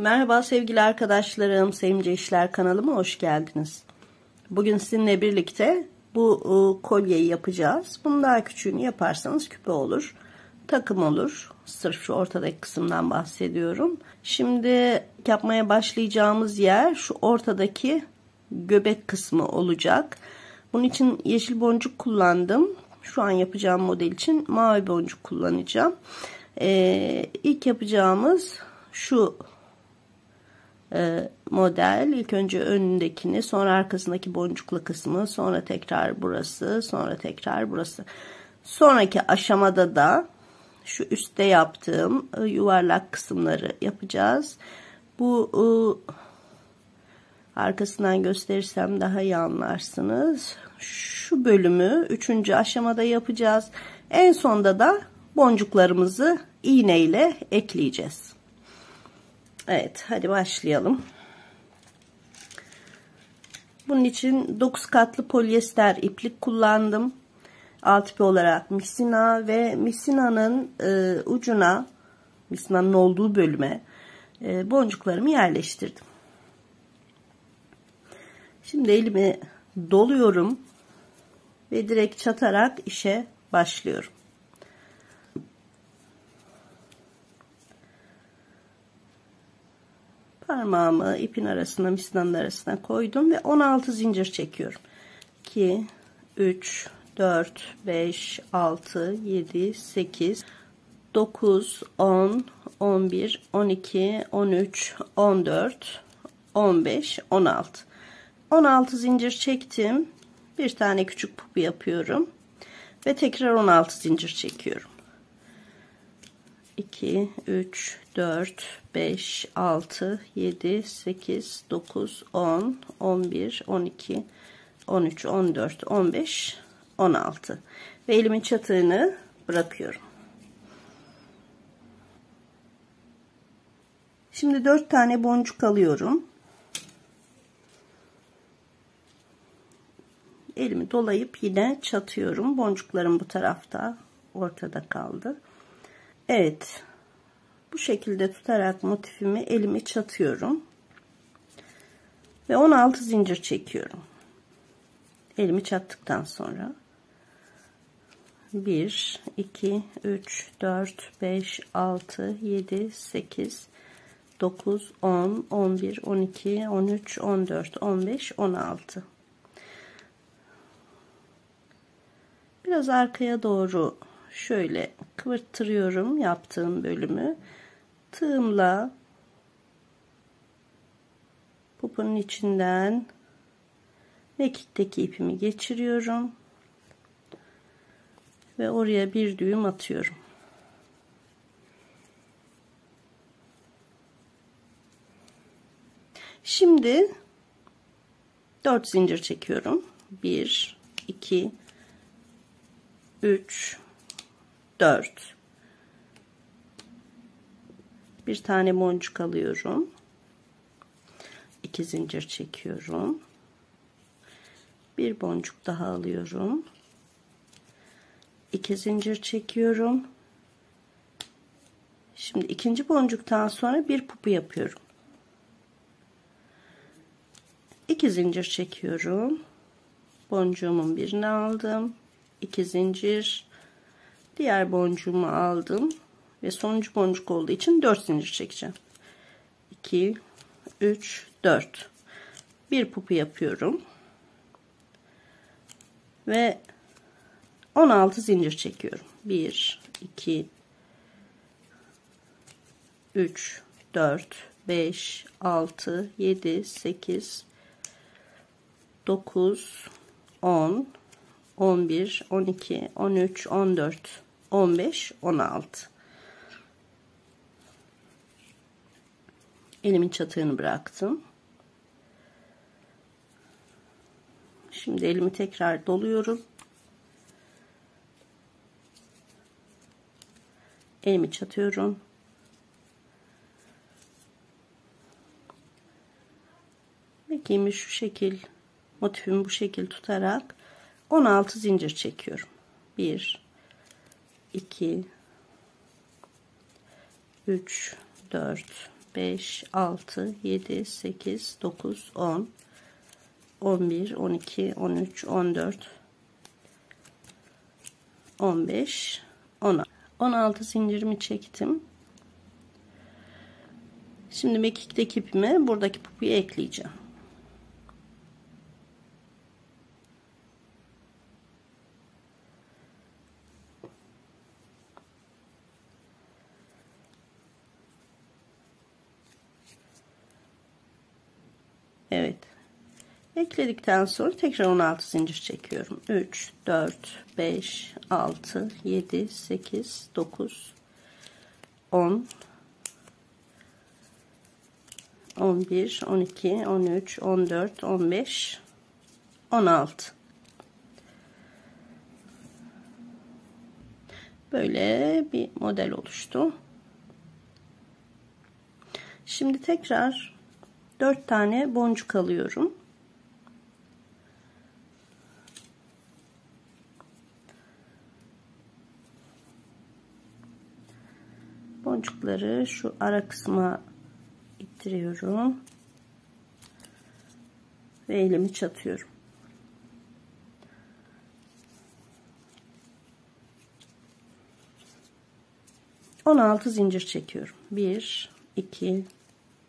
Merhaba sevgili arkadaşlarım, Sevimce İşler kanalıma hoş geldiniz. Bugün sizinle birlikte bu e, kolyeyi yapacağız. Bunun daha küçüğünü yaparsanız küpe olur, takım olur. Sırf şu ortadaki kısımdan bahsediyorum. Şimdi yapmaya başlayacağımız yer şu ortadaki göbek kısmı olacak. Bunun için yeşil boncuk kullandım. Şu an yapacağım model için mavi boncuk kullanacağım. Ee, ilk yapacağımız şu model. İlk önce önündekini, sonra arkasındaki boncuklu kısmı, sonra tekrar burası, sonra tekrar burası. Sonraki aşamada da şu üstte yaptığım e, yuvarlak kısımları yapacağız. Bu e, arkasından gösterirsem daha iyi anlarsınız. Şu bölümü üçüncü aşamada yapacağız. En sonda da boncuklarımızı iğne ile ekleyeceğiz. Evet hadi başlayalım. Bunun için 9 katlı polyester iplik kullandım. Alt ipi olarak misina ve misinanın e, ucuna misinanın olduğu bölüme e, boncuklarımı yerleştirdim. Şimdi elimi doluyorum ve direkt çatarak işe başlıyorum. Parmağımı ipin arasına mislanın arasına koydum ve 16 zincir çekiyorum. 2 3 4 5 6 7 8 9 10 11 12 13 14 15 16 16 zincir çektim. Bir tane küçük pupu yapıyorum ve tekrar 16 zincir çekiyorum. 2 3 4 5 6 7 8 9 10 11 12 13 14 15 16 ve elimin çatığını bırakıyorum. Şimdi 4 tane boncuk alıyorum. Elimi dolayıp yine çatıyorum. Boncuklarım bu tarafta ortada kaldı. Evet. Bu şekilde tutarak motifimi elimi çatıyorum. Ve 16 zincir çekiyorum. Elimi çattıktan sonra 1 2 3 4 5 6 7 8 9 10 11 12 13 14 15 16 biraz arkaya doğru şöyle kıvırttırıyorum yaptığım bölümü. Tığımla pupunun içinden mekikteki ipimi geçiriyorum. Ve oraya bir düğüm atıyorum. Şimdi 4 zincir çekiyorum. 1 2 3 4 bir tane boncuk alıyorum. 2 zincir çekiyorum. Bir boncuk daha alıyorum. 2 zincir çekiyorum. Şimdi ikinci boncuktan sonra bir pupu yapıyorum. 2 zincir çekiyorum. Boncuğumun birini aldım. 2 zincir. Diğer boncuğumu aldım ve sonuncu boncuk olduğu için 4 zincir çekeceğim. 2 3 4 bir pupu yapıyorum. Ve 16 zincir çekiyorum. 1 2 3 4 5 6 7 8 9 10 11 12 13 14 15 16 elimin çatığını bıraktım. Şimdi elimi tekrar doluyorum. Elimi çatıyorum. Mekiğimi şu şekil motifimi bu şekil tutarak 16 zincir çekiyorum. 1 2 3 4 5 6 7 8 9 10 11 12 13 14 15 10 16 zincirimi çektim. Şimdi mekikteki ipimi buradaki pupuya ekleyeceğim Evet. Ekledikten sonra tekrar 16 zincir çekiyorum. 3, 4, 5, 6, 7, 8, 9, 10, 11, 12, 13, 14, 15, 16. Böyle bir model oluştu. Şimdi tekrar 4 tane boncuk alıyorum. Boncukları şu ara kısma ittiriyorum. Ve elimi çatıyorum. On altı zincir çekiyorum. Bir, iki,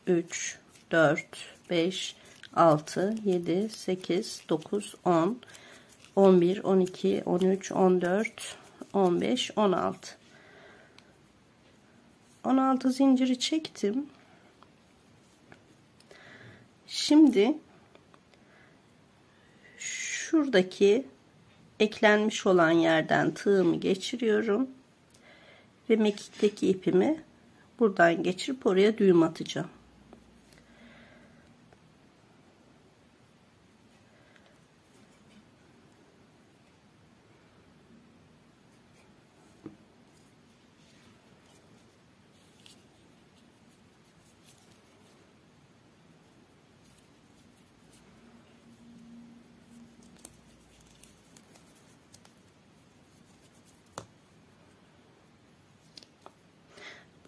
üç, 4, 5, 6, 7, 8, 9, 10, 11, 12, 13, 14, 15, 16. 16 zinciri çektim. Şimdi şuradaki eklenmiş olan yerden tığımı geçiriyorum ve mekikteki ipimi buradan geçirip oraya düğüm atacağım.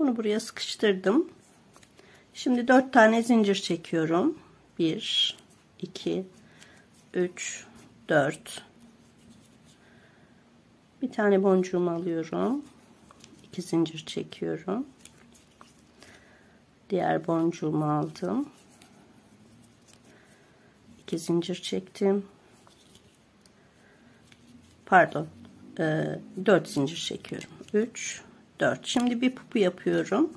Bunu buraya sıkıştırdım. Şimdi dört tane zincir çekiyorum. Bir, iki, üç, dört. Bir tane boncuğumu alıyorum. İki zincir çekiyorum. Diğer boncuğumu aldım. İki zincir çektim. Pardon. E, 4 zincir çekiyorum. 3 4 şimdi bir pupu yapıyorum.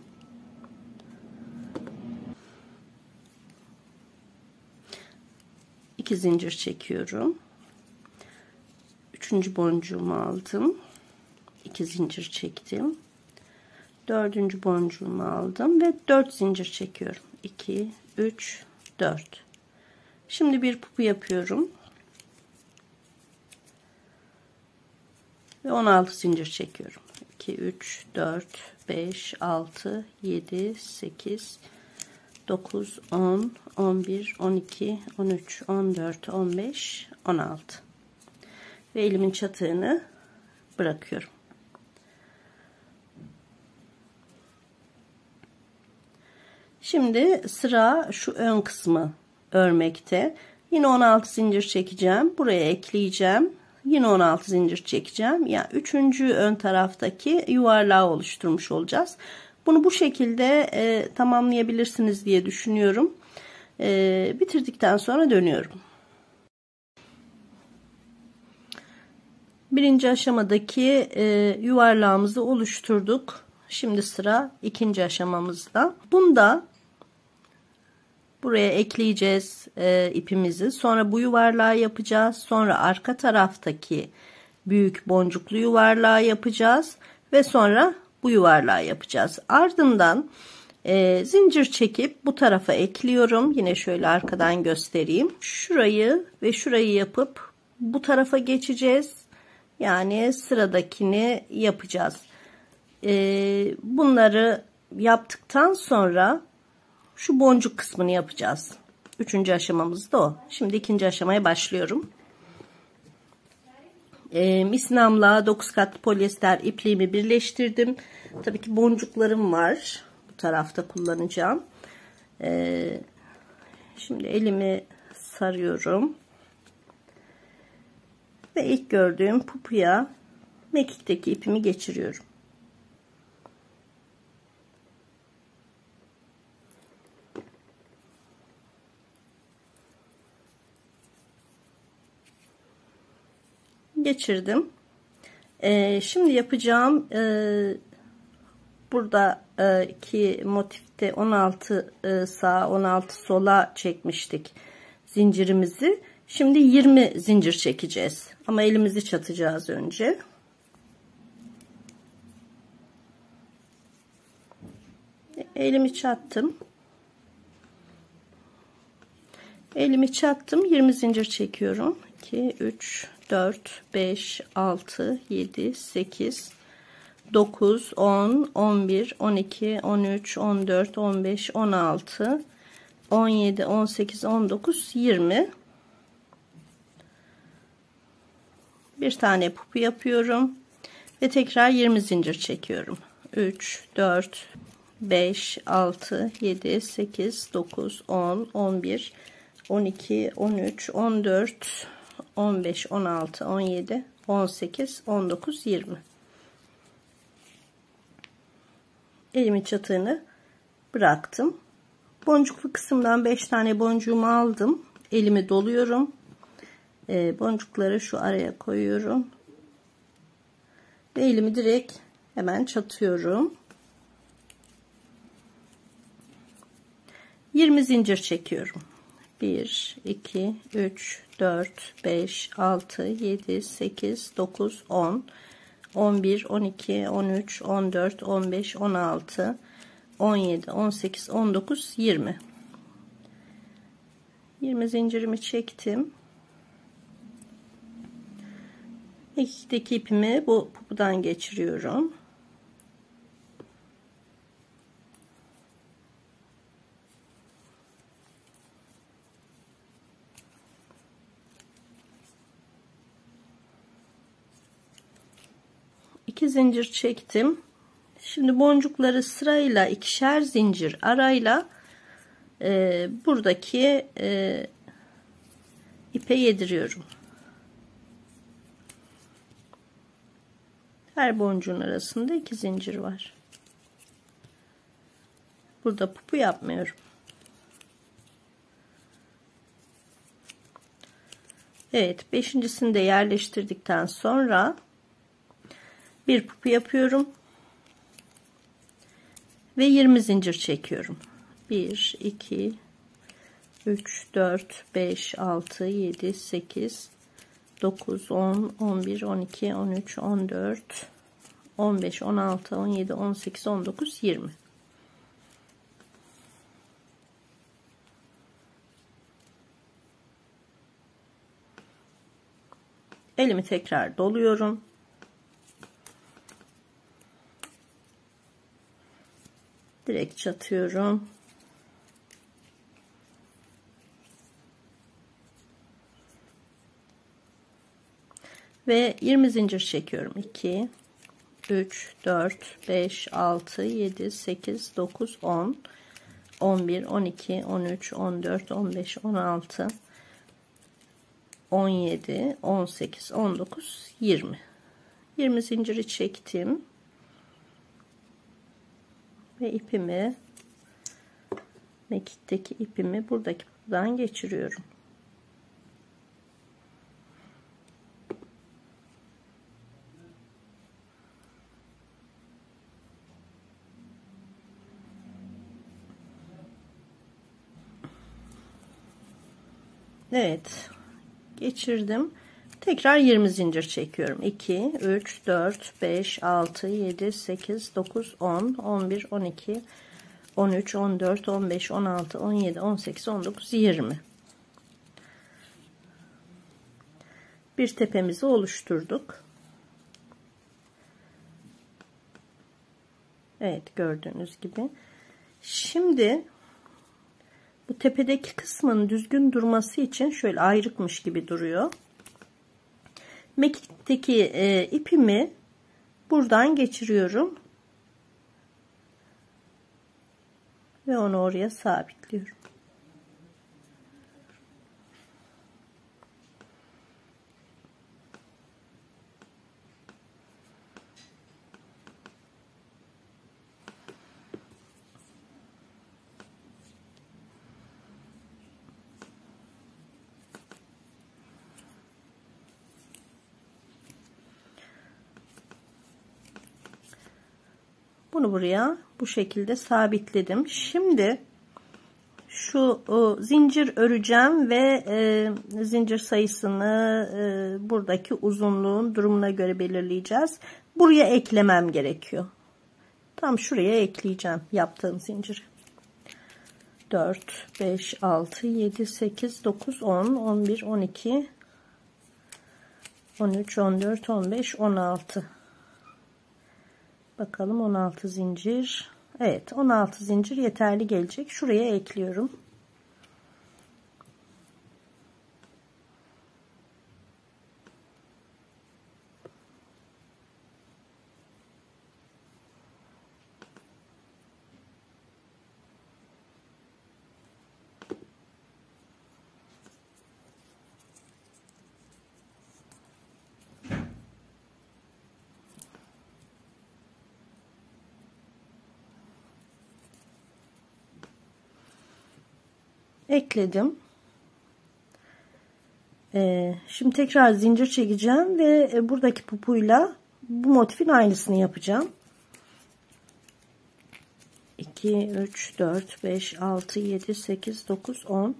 İki zincir çekiyorum. Üçüncü boncuğumu aldım. İki zincir çektim. Dördüncü boncuğumu aldım ve dört zincir çekiyorum. 2 3 4 şimdi bir pupu yapıyorum. Ve 16 zincir çekiyorum 2, 3, 4, 5, 6, 7, 8, 9, 10, 11, 12, 13, 14, 15, 16. Ve elimin çatığını bırakıyorum. Şimdi sıra şu ön kısmı örmekte. Yine 16 zincir çekeceğim. Buraya ekleyeceğim. Yine 16 zincir çekeceğim. Yani üçüncü ön taraftaki yuvarlağı oluşturmuş olacağız. Bunu bu şekilde e, tamamlayabilirsiniz diye düşünüyorum. E, bitirdikten sonra dönüyorum. Birinci aşamadaki e, yuvarlağımızı oluşturduk. Şimdi sıra ikinci aşamamızda. Bunda Buraya ekleyeceğiz e, ipimizi. Sonra bu yuvarlağı yapacağız. Sonra arka taraftaki büyük boncuklu yuvarlağı yapacağız. Ve sonra bu yuvarlağı yapacağız. Ardından e, zincir çekip bu tarafa ekliyorum. Yine şöyle arkadan göstereyim. Şurayı ve şurayı yapıp bu tarafa geçeceğiz. Yani sıradakini yapacağız. E, bunları yaptıktan sonra şu boncuk kısmını yapacağız. Üçüncü aşamamız da o. Şimdi ikinci aşamaya başlıyorum. E, misnamla 9 kat polyester ipliğimi birleştirdim. Tabii ki boncuklarım var. Bu tarafta kullanacağım. Ee, şimdi elimi sarıyorum. Ve ilk gördüğüm pupuya mekikteki ipimi geçiriyorum. Geçirdim. Ee, şimdi yapacağım e, buradaki motifte 16 e, sağ 16 sola çekmiştik zincirimizi. Şimdi 20 zincir çekeceğiz. Ama elimizi çatacağız önce. Elimi çattım. Elimi çattım. 20 zincir çekiyorum. 2 3 4 5 6 7 8 9 10 11 12 13 14 15 16 17 18 19 20 bir tane pupu yapıyorum ve tekrar 20 zincir çekiyorum. 3 4 5 6 7 8 9 10 11 12 13 14 15 16 17 18 19 20 elimin çatığını bıraktım. Boncuklu kısımdan 5 tane boncuğumu aldım. Elimi doluyorum. E, boncukları şu araya koyuyorum. Ve elimi direkt hemen çatıyorum. 20 zincir çekiyorum 1 2 3 4 5 6 7 8 9 10 11 12 13 14 15 16 17 18 19 20 20 zincirimi çektim. İkideki ipimi bu pupudan geçiriyorum iki zincir çektim. Şimdi boncukları sırayla ikişer zincir arayla e, buradaki e, ipe yediriyorum. Her boncuğun arasında iki zincir var. Burada pupu yapmıyorum. Evet, beşincisini de yerleştirdikten sonra bir pupu yapıyorum. Ve 20 zincir çekiyorum. 1 2 3 4 5 6 7 8 9 10 11 12 13 14 15 16 17 18 19 20 elimi tekrar doluyorum direkt çatıyorum. Ve 20 zincir çekiyorum. 2 3 4 5 6 7 8 9 10 11 12 13 14 15 16 17 18 19 20 20 zinciri çektim ve ipimi mekikteki ipimi buradaki buradan geçiriyorum. Evet geçirdim tekrar 20 zincir çekiyorum. 2 3 4 5 6 7 8 9 10 11 12 13 14 15 16 17 18 19 20 bir tepemizi oluşturduk. Evet gördüğünüz gibi. Şimdi bu tepedeki kısmın düzgün durması için şöyle ayrıkmış gibi duruyor mekikteki e, ipimi buradan geçiriyorum ve onu oraya sabitliyorum. Buraya bu şekilde sabitledim. Şimdi şu o, zincir öreceğim ve e, zincir sayısını e, buradaki uzunluğun durumuna göre belirleyeceğiz. Buraya eklemem gerekiyor. Tam şuraya ekleyeceğim yaptığım zinciri. 4, 5, 6, 7, 8, 9, 10, 11, 12, 13, 14, 15, 16. Bakalım 16 zincir. Evet 16 zincir yeterli gelecek. Şuraya ekliyorum. Ekledim. Ee, şimdi tekrar zincir çekeceğim ve e, buradaki pupuyla bu motifin aynısını yapacağım. 2, 3, 4, 5, 6, 7, 8, 9, 10,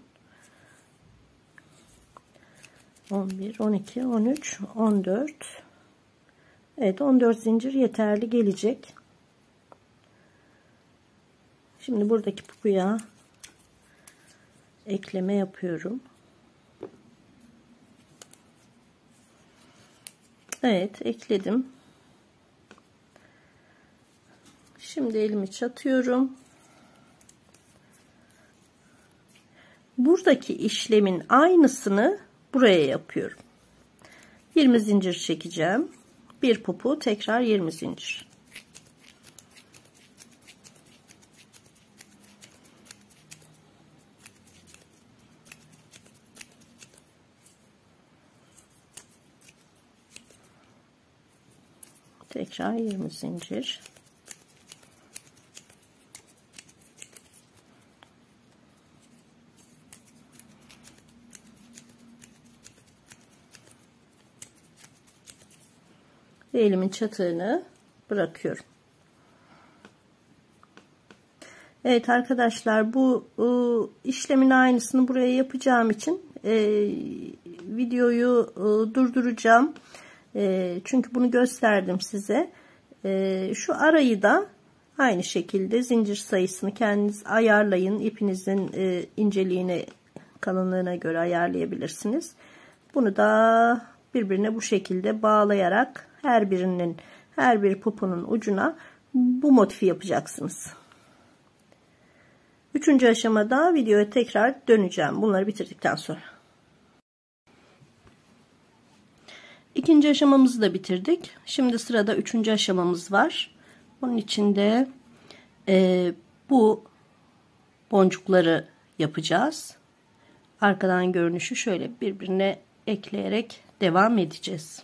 11, 12, 13, 14. Evet 14 zincir yeterli gelecek. Şimdi buradaki pupuya ekleme yapıyorum. Evet ekledim. Şimdi elimi çatıyorum. Buradaki işlemin aynısını buraya yapıyorum. 20 zincir çekeceğim. Bir pupu tekrar 20 zincir. Tekrar 20 zincir ve elimin çatığını bırakıyorum. Evet arkadaşlar bu e, işlemin aynısını buraya yapacağım için e, videoyu e, durduracağım. E, çünkü bunu gösterdim size. E, şu arayı da aynı şekilde zincir sayısını kendiniz ayarlayın. İpinizin e, inceliğine kalınlığına göre ayarlayabilirsiniz. Bunu da birbirine bu şekilde bağlayarak her birinin her bir pupunun ucuna bu motifi yapacaksınız. Üçüncü aşamada videoya tekrar döneceğim. Bunları bitirdikten sonra. İkinci aşamamızı da bitirdik. Şimdi sırada üçüncü aşamamız var. Bunun içinde e, bu boncukları yapacağız. Arkadan görünüşü şöyle birbirine ekleyerek devam edeceğiz.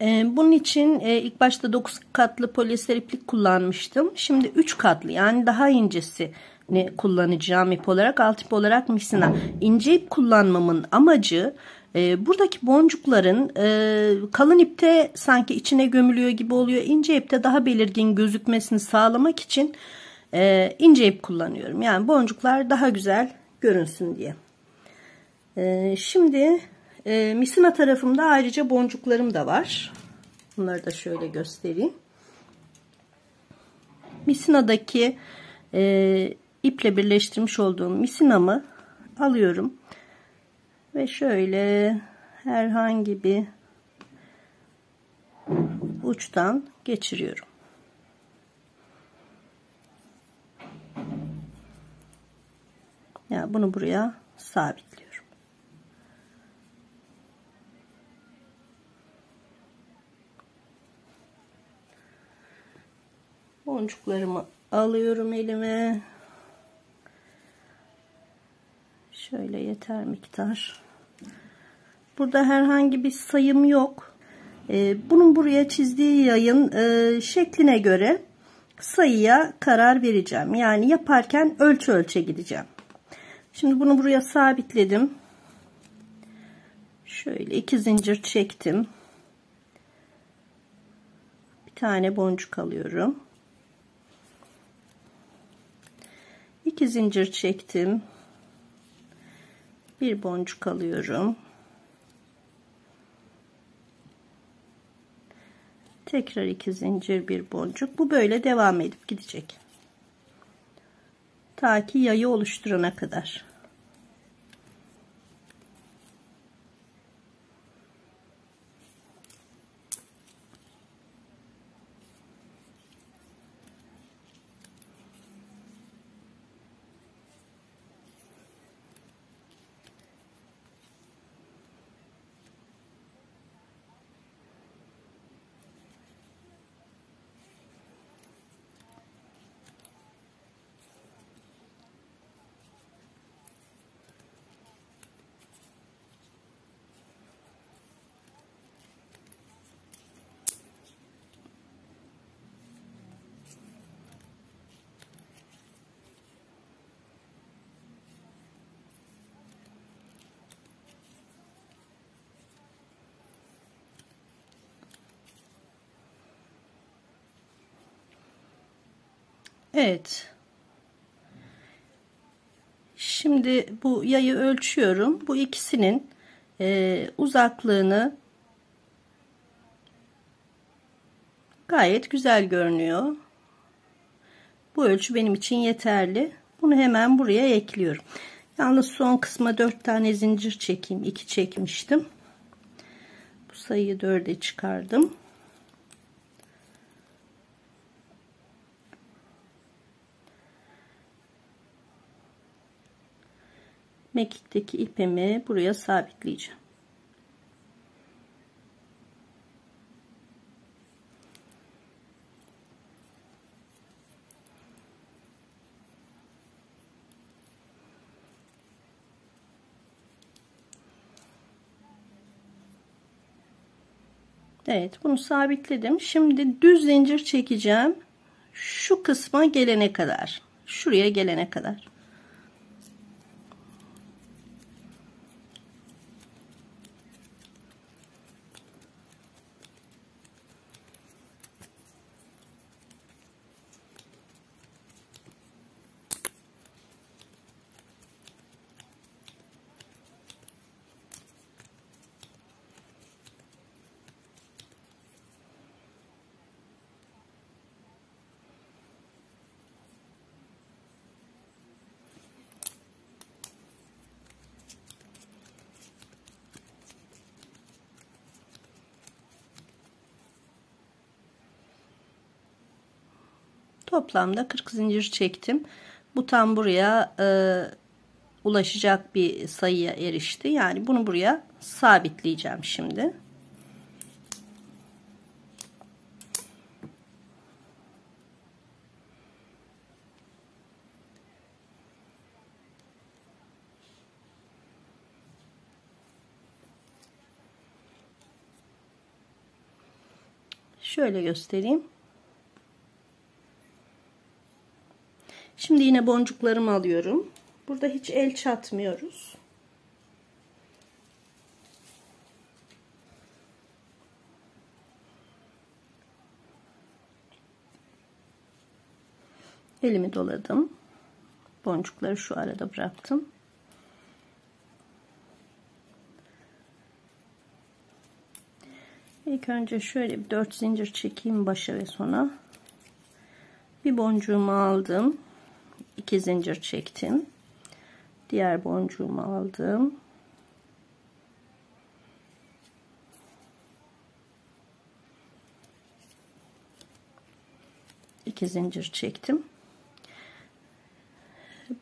E, bunun için e, ilk başta 9 katlı polyester iplik kullanmıştım. Şimdi 3 katlı yani daha incesi kullanacağım ip olarak alt ip olarak misina. İnce ip kullanmamın amacı e, buradaki boncukların e, kalın ipte sanki içine gömülüyor gibi oluyor. İnce ipte daha belirgin gözükmesini sağlamak için e, ince ip kullanıyorum. Yani boncuklar daha güzel görünsün diye. E, şimdi e, misina tarafımda ayrıca boncuklarım da var. Bunları da şöyle göstereyim. Misina'daki e, iple birleştirmiş olduğum misinamı alıyorum ve şöyle herhangi bir uçtan geçiriyorum. Yani bunu buraya sabitliyorum. boncuklarımı alıyorum elime. Şöyle yeter miktar. Burada herhangi bir sayım yok. Ee, bunun buraya çizdiği yayın e, şekline göre sayıya karar vereceğim. Yani yaparken ölçü ölçe gideceğim. Şimdi bunu buraya sabitledim. Şöyle iki zincir çektim. Bir tane boncuk alıyorum. İki zincir çektim. Bir boncuk alıyorum. Tekrar iki zincir bir boncuk. Bu böyle devam edip gidecek. Ta ki yayı oluşturana kadar. Evet. Şimdi bu yayı ölçüyorum. Bu ikisinin e, uzaklığını gayet güzel görünüyor. Bu ölçü benim için yeterli. Bunu hemen buraya ekliyorum. Yalnız son kısma 4 tane zincir çekeyim. 2 çekmiştim. Bu sayıyı 4'e çıkardım. Mekikteki ipimi buraya sabitleyeceğim. Evet bunu sabitledim. Şimdi düz zincir çekeceğim. Şu kısma gelene kadar. Şuraya gelene kadar. Toplamda 40 zincir çektim. Bu tam buraya e, ulaşacak bir sayıya erişti. Yani bunu buraya sabitleyeceğim şimdi. Şöyle göstereyim. Şimdi yine boncuklarımı alıyorum. Burada hiç el çatmıyoruz. Elimi doladım. Boncukları şu arada bıraktım. İlk önce şöyle bir 4 zincir çekeyim başa ve sona. Bir boncuğumu aldım. 2 zincir çektim. Diğer boncuğumu aldım. iki zincir çektim.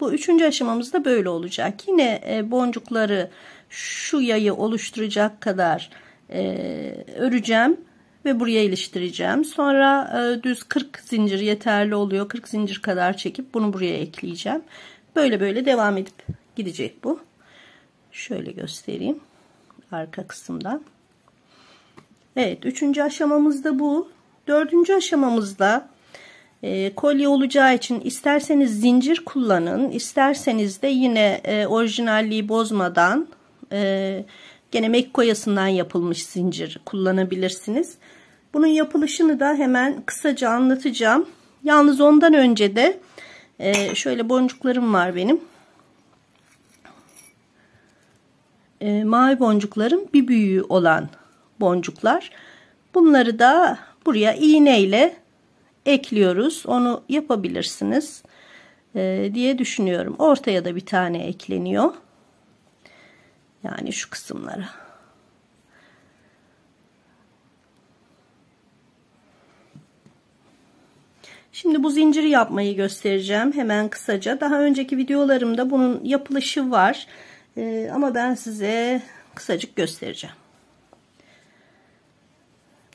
Bu üçüncü aşamamızda böyle olacak. Yine e, boncukları şu yayı oluşturacak kadar e, öreceğim ve buraya iliştireceğim. Sonra e, düz 40 zincir yeterli oluyor. 40 zincir kadar çekip bunu buraya ekleyeceğim. Böyle böyle devam edip gidecek bu. Şöyle göstereyim arka kısımdan. Evet üçüncü aşamamızda bu. Dördüncü aşamamızda e, kolye olacağı için isterseniz zincir kullanın. isterseniz de yine e, orijinalliği bozmadan e, gene mekkoyasından yapılmış zincir kullanabilirsiniz. Bunun yapılışını da hemen kısaca anlatacağım. Yalnız ondan önce de e, şöyle boncuklarım var benim. E, mavi boncuklarım bir büyüğü olan boncuklar. Bunları da buraya iğneyle ekliyoruz. Onu yapabilirsiniz e, diye düşünüyorum. Ortaya da bir tane ekleniyor. Yani şu kısımlara. Şimdi bu zinciri yapmayı göstereceğim hemen kısaca. Daha önceki videolarımda bunun yapılışı var. Ee, ama ben size kısacık göstereceğim.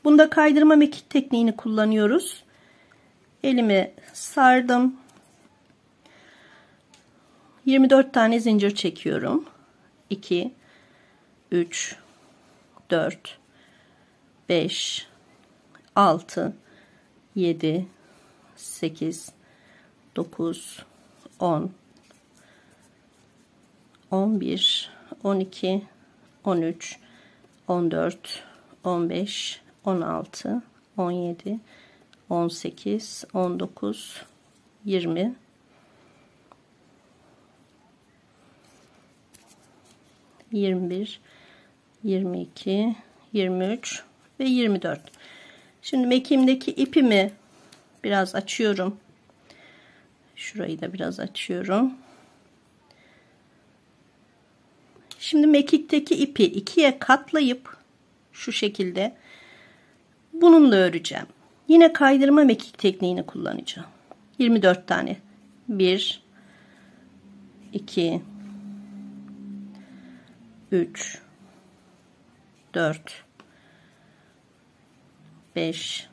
Bunda kaydırma mekik tekniğini kullanıyoruz. Elimi sardım. 24 tane zincir çekiyorum. 2 3 4 5 6 7 8 9 10 11 12 13 14 15 16 17 18 19 20 21 22 23 ve 24 şimdi mekiğimdeki ipimi biraz açıyorum. Şurayı da biraz açıyorum. Şimdi mekikteki ipi ikiye katlayıp şu şekilde bununla öreceğim. Yine kaydırma mekik tekniğini kullanacağım. 24 tane. 1 2 3 4 5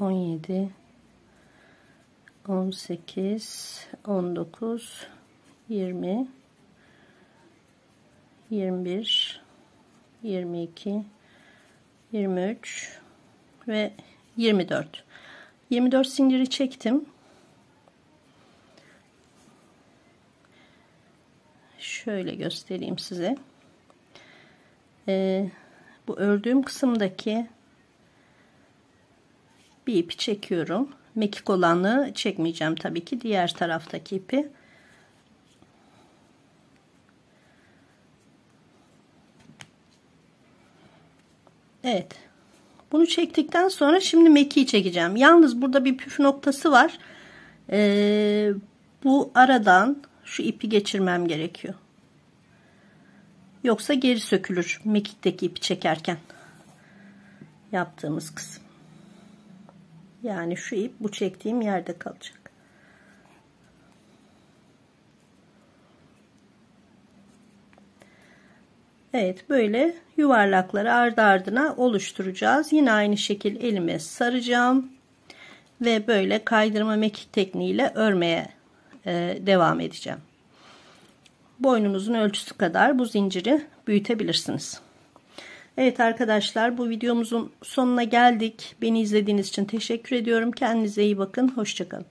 17 18 19 20 21 22 23 ve 24 24 zinciri çektim şöyle göstereyim size. Ee, bu ördüğüm kısımdaki bir ipi çekiyorum. Mekik olanı çekmeyeceğim tabii ki. Diğer taraftaki ipi. Evet. Bunu çektikten sonra şimdi mekiği çekeceğim. Yalnız burada bir püf noktası var. Ee, bu aradan şu ipi geçirmem gerekiyor. Yoksa geri sökülür mekikteki ipi çekerken yaptığımız kısım. Yani şu ip bu çektiğim yerde kalacak. Evet böyle yuvarlakları ardı ardına oluşturacağız. Yine aynı şekil elime saracağım. Ve böyle kaydırma mekik tekniğiyle örmeye e, devam edeceğim boynunuzun ölçüsü kadar bu zinciri büyütebilirsiniz. Evet arkadaşlar bu videomuzun sonuna geldik. Beni izlediğiniz için teşekkür ediyorum. Kendinize iyi bakın. Hoşçakalın.